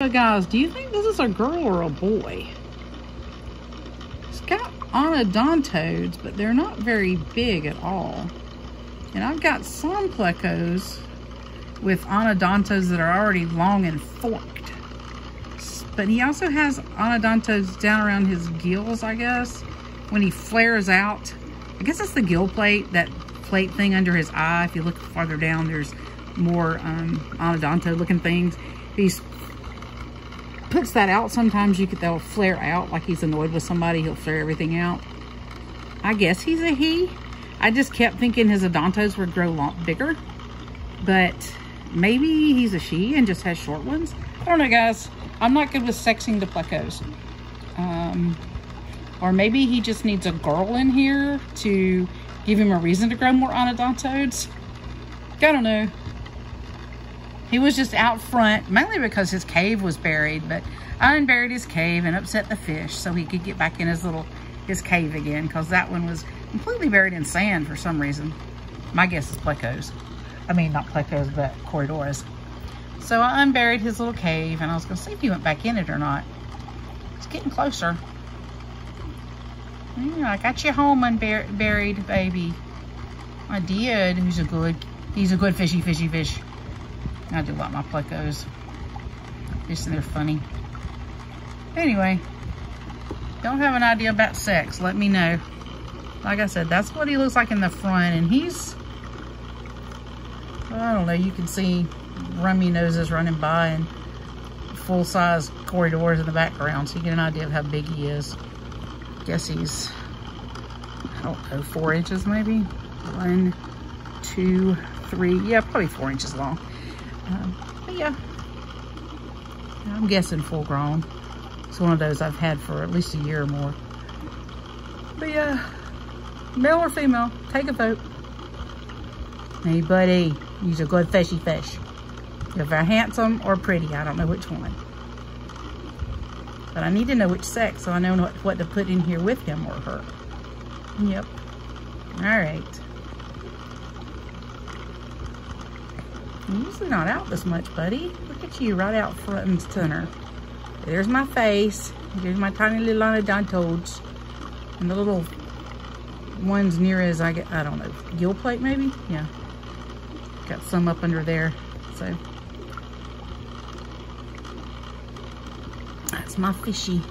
So guys, do you think this is a girl or a boy? It's got anodontodes, but they're not very big at all. And I've got some plecos with anodontos that are already long and forked. But he also has anodontos down around his gills, I guess, when he flares out. I guess it's the gill plate, that plate thing under his eye. If you look farther down, there's more um, anodonto looking things. He puts that out, sometimes you could, they'll flare out like he's annoyed with somebody. He'll flare everything out. I guess he's a he. I just kept thinking his odontos would grow long, bigger, but maybe he's a she and just has short ones. I don't know, guys. I'm not good with sexing the plecos. Um, or maybe he just needs a girl in here to give him a reason to grow more anodontodes. I don't know. He was just out front, mainly because his cave was buried, but I unburied his cave and upset the fish so he could get back in his little, his cave again, because that one was completely buried in sand for some reason. My guess is plecos. I mean, not plecos, but corydoras. So I unburied his little cave, and I was to see if he went back in it or not. It's getting closer. Yeah, I got you home unburied, baby. I did. He's a good, he's a good fishy, fishy fish. I do like my plecos. Just they're funny. Anyway, don't have an idea about sex, let me know. Like I said, that's what he looks like in the front, and he's, I don't know, you can see rummy noses running by and full-size corydoras in the background, so you get an idea of how big he is. Guess he's, I don't know, four inches maybe? One, two, three, yeah, probably four inches long. Um, but yeah, I'm guessing full grown. It's one of those I've had for at least a year or more. But yeah, male or female, take a vote. Hey buddy, he's a good fishy fish. If they're handsome or pretty, I don't know which one. But I need to know which sex so I know what, what to put in here with him or her. Yep. All right. You're not out this much, buddy. Look at you right out front and center. There's my face. There's my tiny little anodontodes. And the little ones near as I get, I don't know, gill plate maybe? Yeah. Got some up under there. So, that's my fishy.